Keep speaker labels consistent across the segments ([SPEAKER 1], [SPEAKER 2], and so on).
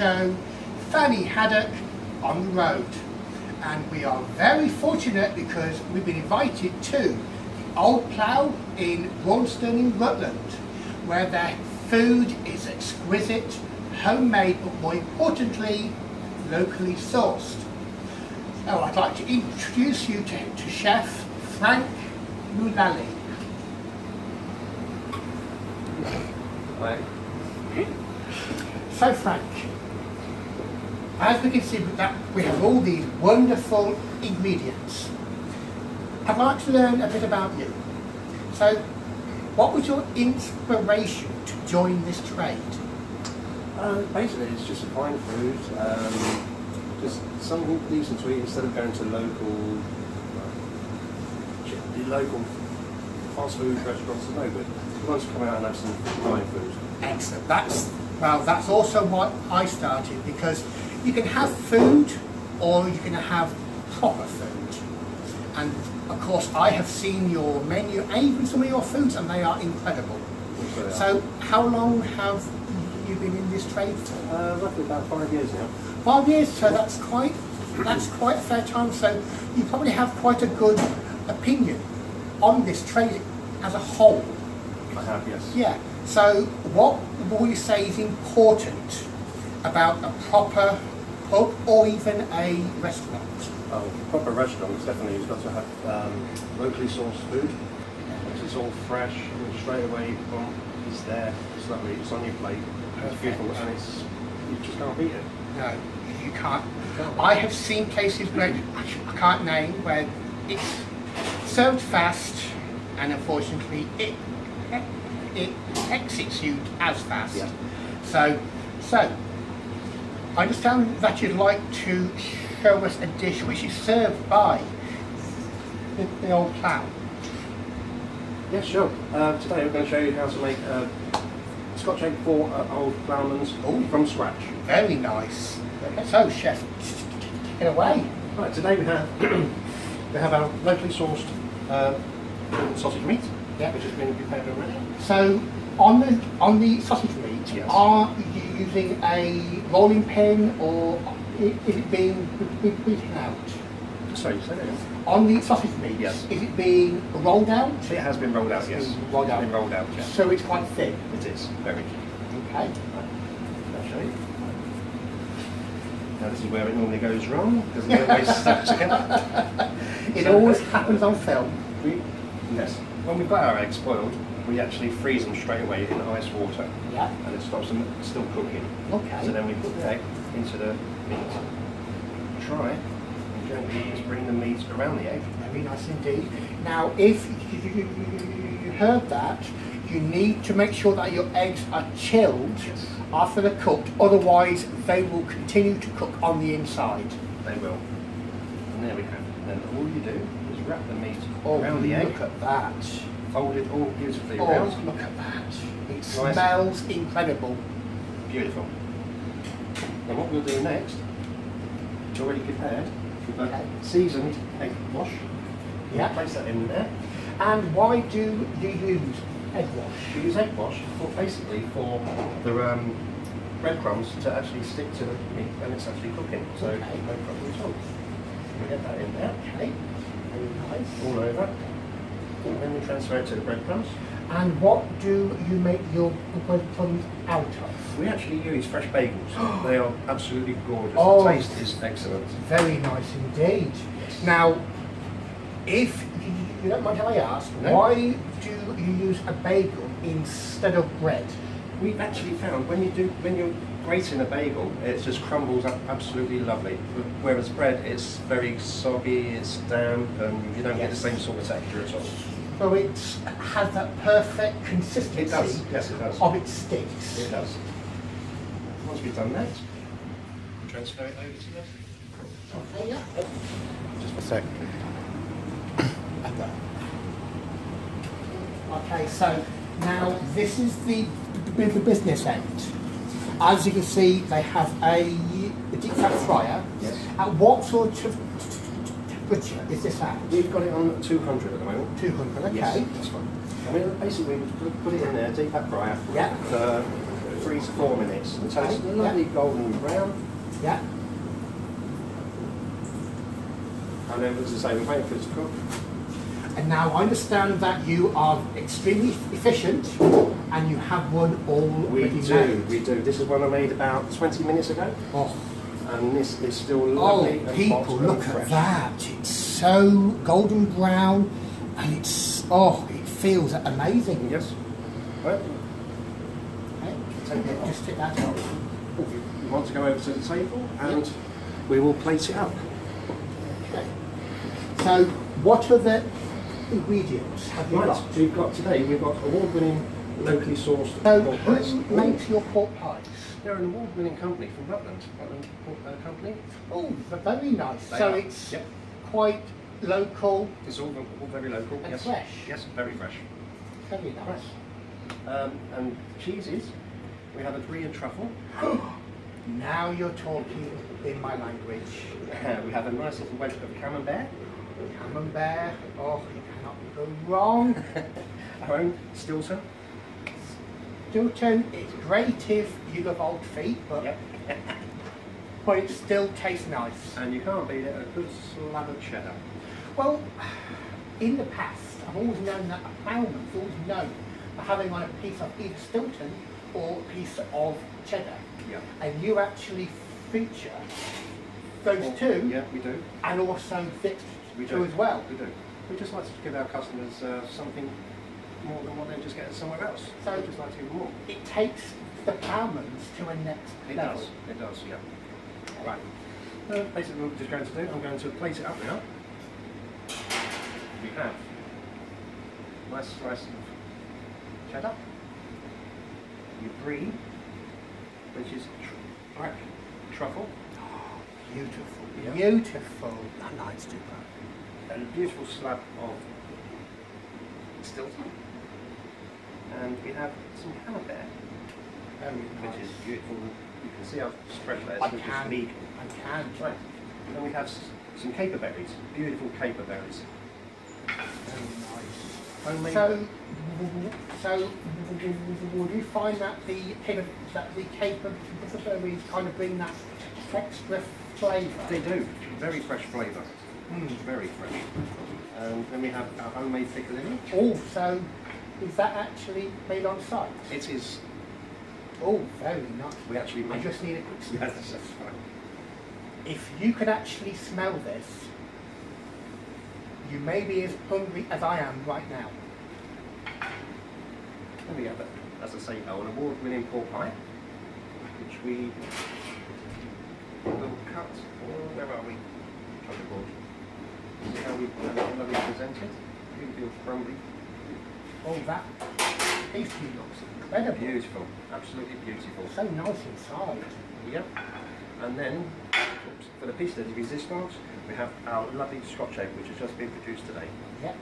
[SPEAKER 1] Fanny Haddock on the road. And we are very fortunate because we've been invited to the Old Plough in Braunston in Rutland, where their food is exquisite, homemade, but more importantly, locally sourced. Now I'd like to introduce you to, to Chef Frank Mullally.
[SPEAKER 2] Right.
[SPEAKER 1] So Frank, as we can see that we have all these wonderful ingredients, I'd like to learn a bit about you. So, what was your inspiration to join this trade?
[SPEAKER 2] Uh, basically, it's just fine food, um, just something decent to eat instead of going to local, uh, local fast food restaurants are no good. You want to come out and have some fine food.
[SPEAKER 1] Excellent. That's well. That's also why I started because you can have food or you can have proper food. And of course, I have seen your menu and even some of your foods, and they are incredible.
[SPEAKER 2] So,
[SPEAKER 1] how long have you been in this trade for?
[SPEAKER 2] uh, roughly about five years now.
[SPEAKER 1] Five years. So that's quite that's quite a fair time. So you probably have quite a good opinion on this trade as a whole.
[SPEAKER 2] I have, yes.
[SPEAKER 1] Yeah. So what will you say is important about a proper pub or even a restaurant?
[SPEAKER 2] Oh, proper restaurants definitely. You've got to have um, locally sourced food. It's all fresh and straight away. Boom, it's there. It's lovely. It's on your plate. It's beautiful, and it's you just can't beat it.
[SPEAKER 1] No, you can't. I have seen cases where I can't name where it's served fast, and unfortunately it it exits you as fast.
[SPEAKER 2] Yeah.
[SPEAKER 1] So, so I understand that you'd like to show us a dish which is served by the, the old plough.
[SPEAKER 2] Yeah, sure. Uh, today we're going to show you how to make uh, Scotch egg for uh, old ploughman's
[SPEAKER 1] Ooh.
[SPEAKER 2] from scratch.
[SPEAKER 1] Very nice. So, chef, take it away.
[SPEAKER 2] Right, today we have we have our locally sourced uh, sausage meat,
[SPEAKER 1] Yeah.
[SPEAKER 2] which has been prepared already.
[SPEAKER 1] So on the on the sausage meat,
[SPEAKER 2] Yes.
[SPEAKER 1] are you using a rolling pin or is it being be- be- beaten out?
[SPEAKER 2] Sorry, say that again.
[SPEAKER 1] On the sausage meat,
[SPEAKER 2] Yes.
[SPEAKER 1] is it being rolled out?
[SPEAKER 2] It has been rolled out, yes.
[SPEAKER 1] Been rolled
[SPEAKER 2] It's
[SPEAKER 1] out.
[SPEAKER 2] been rolled out, yes.
[SPEAKER 1] So it's quite thin.
[SPEAKER 2] It is, very.
[SPEAKER 1] Okay.
[SPEAKER 2] I'll show you. Now this is where it normally goes wrong, because it always stuck together.
[SPEAKER 1] It
[SPEAKER 2] So-
[SPEAKER 1] always happens on film.
[SPEAKER 2] Yes. When we've got our eggs boiled, we actually freeze them straight away in ice water.
[SPEAKER 1] Yeah.
[SPEAKER 2] And it stops them still cooking.
[SPEAKER 1] Okay.
[SPEAKER 2] So then we put the egg into the meat, try and gently just bring the meat around the egg.
[SPEAKER 1] Very nice indeed. Now, if you heard that, you need to make sure that your eggs are chilled
[SPEAKER 2] Yes.
[SPEAKER 1] after they're cooked, otherwise they will continue to cook on the inside.
[SPEAKER 2] They will. And there we go. Then all you do is wrap the meat
[SPEAKER 1] Oh,
[SPEAKER 2] around the egg,
[SPEAKER 1] look at that.
[SPEAKER 2] Fold it all beautifully
[SPEAKER 1] Oh,
[SPEAKER 2] around.
[SPEAKER 1] look at that. It
[SPEAKER 2] Nice.
[SPEAKER 1] smells incredible.
[SPEAKER 2] Beautiful. And what we'll do next, it's already prepared,
[SPEAKER 1] Okay.
[SPEAKER 2] seasoned egg wash.
[SPEAKER 1] Yeah.
[SPEAKER 2] Place that in there.
[SPEAKER 1] And why do you use egg wash?
[SPEAKER 2] We use egg wash for basically for the um, breadcrumbs to actually stick to the meat when it's actually cooking. So
[SPEAKER 1] Okay.
[SPEAKER 2] no problem at all. We get that in there,
[SPEAKER 1] Okay, very nice.
[SPEAKER 2] all over. Then we transfer it to the breadcrumbs.
[SPEAKER 1] And what do you make your breadcrumbs out of?
[SPEAKER 2] We actually use fresh bagels. they are absolutely gorgeous.
[SPEAKER 1] Oh.
[SPEAKER 2] The taste is excellent.
[SPEAKER 1] Very nice indeed. Now, if you- you don't mind if I ask,
[SPEAKER 2] No.
[SPEAKER 1] why do you use a bagel instead of bread?
[SPEAKER 2] We've actually found when you do when you're grating a bagel, it just crumbles up absolutely lovely. Whereas bread, it's very soggy, it's damp, and you don't get the same sort of texture at all.
[SPEAKER 1] So it has that perfect consistency
[SPEAKER 2] It does. Yes, it does.
[SPEAKER 1] of its sticks.
[SPEAKER 2] It does. Once we've done that, transfer it over to the.
[SPEAKER 1] Okay, yeah.
[SPEAKER 2] Just a sec.
[SPEAKER 1] Okay, so now this is the the business end as you can see, they have a deep fat fryer.
[SPEAKER 2] Yes.
[SPEAKER 1] At what sort of temperature is this at?
[SPEAKER 2] We've got it on 200 at the moment.
[SPEAKER 1] 200, okay.
[SPEAKER 2] Yes, that's fine. I mean, basically, we put it in there, deep fat fryer,
[SPEAKER 1] yeah.
[SPEAKER 2] for three to four minutes okay. it's lovely
[SPEAKER 1] yeah.
[SPEAKER 2] golden brown.
[SPEAKER 1] Yeah.
[SPEAKER 2] And then, as I say, we're for it to cook.
[SPEAKER 1] And now I understand that you are extremely efficient and you have one
[SPEAKER 2] We
[SPEAKER 1] already
[SPEAKER 2] do,
[SPEAKER 1] made.
[SPEAKER 2] we do. This is one I made about 20 minutes ago,
[SPEAKER 1] Oh,
[SPEAKER 2] and this is still
[SPEAKER 1] oh
[SPEAKER 2] lovely and
[SPEAKER 1] people, look at that. It's so golden brown and it's, oh, it feels amazing.
[SPEAKER 2] Yes. Well,
[SPEAKER 1] Okay, so just take that off.
[SPEAKER 2] Oh, you want to go over to the table, and we will plate it up.
[SPEAKER 1] Okay. So what are the ingredients have you
[SPEAKER 2] Right,
[SPEAKER 1] got?
[SPEAKER 2] we've got today, we've got award-winning, locally sourced
[SPEAKER 1] So
[SPEAKER 2] pork pies.
[SPEAKER 1] who makes your pork pies?
[SPEAKER 2] They're an award-winning company from Rutland, Rutland Pork uh, Company.
[SPEAKER 1] Oh, very nice.
[SPEAKER 2] They
[SPEAKER 1] so
[SPEAKER 2] are.
[SPEAKER 1] it's
[SPEAKER 2] Yep.
[SPEAKER 1] quite local,
[SPEAKER 2] It's all, all very local.
[SPEAKER 1] And
[SPEAKER 2] yes.
[SPEAKER 1] fresh.
[SPEAKER 2] Yes, very fresh.
[SPEAKER 1] very nice.
[SPEAKER 2] Um, and cheeses, we have a brie and truffle.
[SPEAKER 1] Now you're talking in my language.
[SPEAKER 2] we have a nice little wedge of camembert,
[SPEAKER 1] Camembert, oh, you cannot go wrong.
[SPEAKER 2] our own Stilton.
[SPEAKER 1] Stilton, it's great if you love old feet, but,
[SPEAKER 2] Yep.
[SPEAKER 1] but it still tastes nice.
[SPEAKER 2] And you can't beat it, a good slab of cheddar.
[SPEAKER 1] Well, in the past, I've always known that a ploughman's always known for having on a piece of either Stilton or a piece of cheddar.
[SPEAKER 2] Yeah.
[SPEAKER 1] And you actually feature those
[SPEAKER 2] Well,
[SPEAKER 1] two
[SPEAKER 2] Yeah, we do.
[SPEAKER 1] and also this
[SPEAKER 2] We
[SPEAKER 1] two
[SPEAKER 2] do.
[SPEAKER 1] as well.
[SPEAKER 2] We do. We just like to give our customers uh, something more than what they just get somewhere else.
[SPEAKER 1] So-
[SPEAKER 2] we just like to more.
[SPEAKER 1] It takes the ploughman's to a next
[SPEAKER 2] It
[SPEAKER 1] level.
[SPEAKER 2] does. It does. Yeah. Right. Uh, basically, what we're just going to do, I'm going to plate it up now. We have nice slice of cheddar, your brie, which is tr- black truffle,
[SPEAKER 1] Beautiful,
[SPEAKER 2] Yeah.
[SPEAKER 1] beautiful. That light's too bright.
[SPEAKER 2] and a beautiful slab of Stilton. And we have some camembert,
[SPEAKER 1] Very
[SPEAKER 2] um,
[SPEAKER 1] which
[SPEAKER 2] is beautiful. You can see how fresh that
[SPEAKER 1] I
[SPEAKER 2] is, which
[SPEAKER 1] can,
[SPEAKER 2] is legal.
[SPEAKER 1] I can.
[SPEAKER 2] Right. And then we have some caper berries, beautiful caper berries.
[SPEAKER 1] Very nice.
[SPEAKER 2] Homemade.
[SPEAKER 1] So, so would you find that the caper, that the caper berries kind of bring that extra flavour?
[SPEAKER 2] They do. Very fresh flavour.
[SPEAKER 1] Mm.
[SPEAKER 2] Very fresh. And then we have our homemade piccalilli.
[SPEAKER 1] Also, oh, is that actually made on site?
[SPEAKER 2] It is.
[SPEAKER 1] Oh, very nice.
[SPEAKER 2] We actually
[SPEAKER 1] I just need a quick smell.
[SPEAKER 2] Yes, that's fine.
[SPEAKER 1] If you could actually smell this, you may be as hungry as I am right now.
[SPEAKER 2] Then we have, a- as I say, our award-winning pork pie, which we will cut. Oh, where are we? Chopping board. See how we have it lovely presented. Beautiful crumbly.
[SPEAKER 1] Oh, that pastry looks incredible.
[SPEAKER 2] Beautiful. Absolutely beautiful.
[SPEAKER 1] So nice inside.
[SPEAKER 2] Yep. And then, oops, for the piece de resistance, we have our lovely scotch egg, which has just been produced today.
[SPEAKER 1] Yep.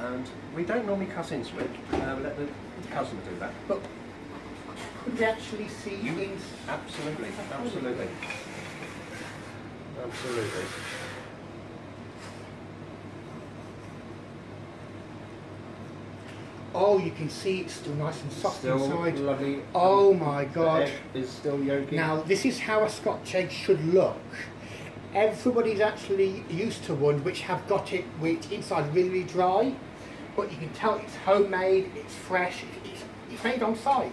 [SPEAKER 2] And we don't normally cut into it, uh, we let the customer do that.
[SPEAKER 1] But could we actually see
[SPEAKER 2] You- Absolutely, absolutely. Absolutely.
[SPEAKER 1] Oh, you can see it's still nice and soft
[SPEAKER 2] Still
[SPEAKER 1] inside.
[SPEAKER 2] lovely.
[SPEAKER 1] Oh my god.
[SPEAKER 2] is still yolky.
[SPEAKER 1] Now, this is how a Scotch egg should look. Everybody's actually used to one which have got it with inside really, really dry, but you can tell it's homemade, it's fresh, it's, it's made on site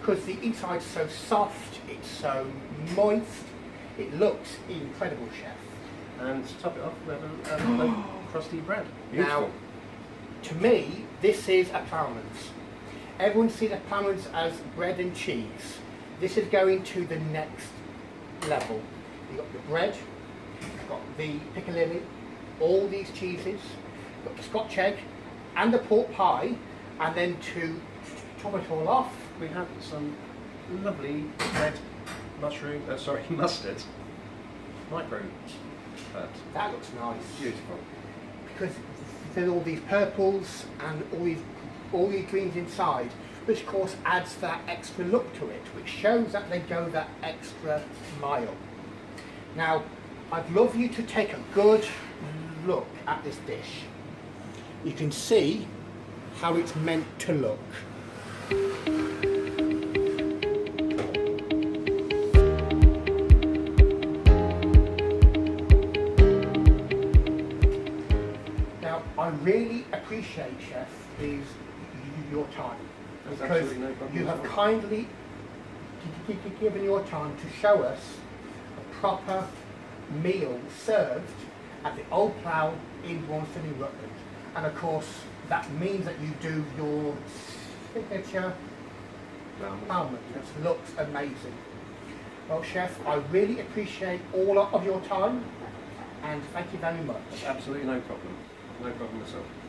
[SPEAKER 1] because the inside's so soft, it's so moist, it looks incredible, chef.
[SPEAKER 2] And to top it off, we have a, a, a crusty bread.
[SPEAKER 1] Now, to me, this is a ploughman's. Everyone sees a ploughman's as bread and cheese. This is going to the next level. You've got the bread, you've got the piccalilli, all these cheeses, you've got the scotch egg, and the pork pie, and then to top it all off,
[SPEAKER 2] we have some lovely red mushroom, uh, sorry, mustard micro
[SPEAKER 1] that looks nice.
[SPEAKER 2] Beautiful.
[SPEAKER 1] Because there's all these purples and all these all these greens inside, which of course adds that extra look to it, which shows that they go that extra mile. Now, I'd love you to take a good look at this dish. You can see how it's meant to look. Really appreciate, Chef, is your time. Because
[SPEAKER 2] no
[SPEAKER 1] you have kindly given your time to show us a proper meal served at the Old Plough in Braunston in Rutland. And of course, that means that you do your signature almond. It looks amazing. Well, Chef, I really appreciate all of your time and thank you very much.
[SPEAKER 2] Absolutely no problem. Problem at all.